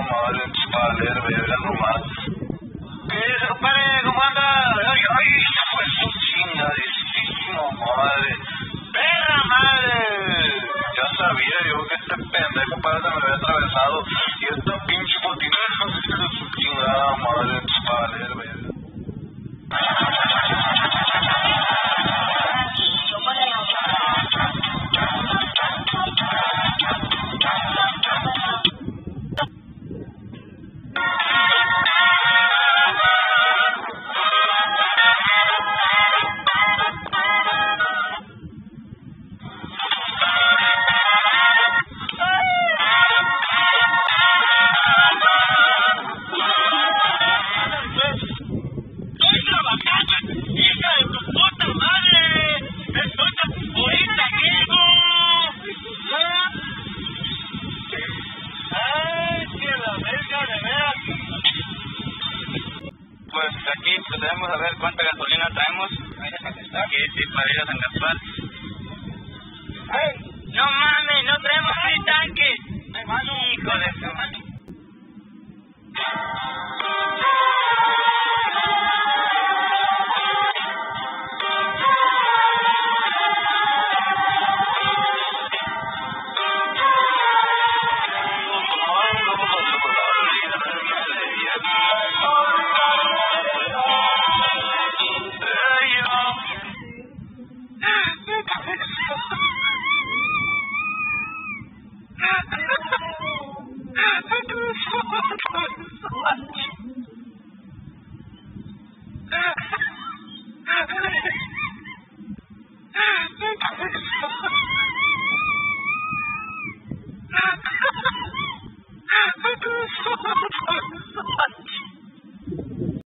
Madre, para ver, voy a ver a rumbar. Compadre? ¿Cómo anda? ¡Ay, ay! ¡Qué fue su chingadísimo, madre! ¡Perra madre! Ya sabía, yo que este pendejo, compadre, se me había atravesado. pues aquí pues, procedemos a ver cuánta gasolina traemos. Aquí para ir a San Gaspar. Thank you.